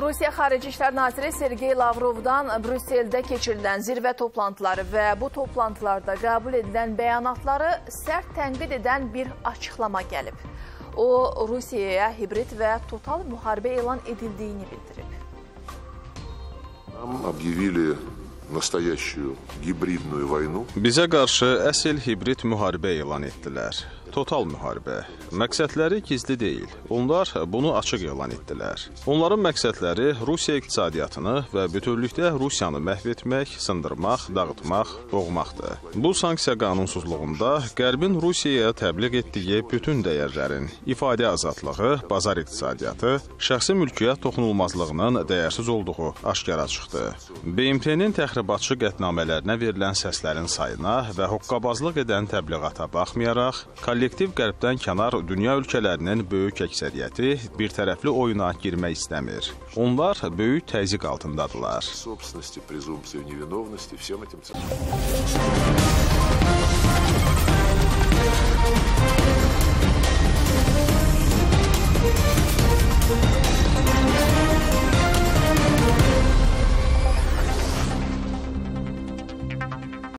Rusiya Xarici İşlər Naziri Sergey Lavrovdan Brüsseldə keçirilən zirvə toplantıları və bu toplantılarda qəbul edilən bəyanatları sərt tənqid edən bir açıqlama gəlib. O, Rusiyaya hibrid və total müharibə elan edildiyini bildirib. Нам объявили настоящую гибридную войну. Bizə qarşı əsl hibrid müharibə elan etdilər. Total müharibə. Məqsədləri gizli deyil. Onlar bunu açıq elan etdilər. Onların məqsədləri Rusiya iqtisadiyyatını və bütövlükdə Rusiyanı məhv etmək, sındırmaq, dağıtmaq, boğmaqdır. Bu sanksiya qanunsuzluğunda Qərbin Rusiyaya təbliğ etdiyi bütün dəyərlərin, ifadə azadlığı, bazar iqtisadiyyatı, şəxsi mülkiyyət toxunulmazlığının dəyərsiz olduğu aşkara çıxdı. BMT-nin təxribatçı qətnamələrinə verilən səslərin sayına və hoqqabazlıq edən təbliğata baxmayaraq, kollektiv qərbdən kənar dünya ölkələrinin böyük əksəriyyəti bir tərəfli oyuna girmək istəmir. Onlar böyük təzyiq altındadılar.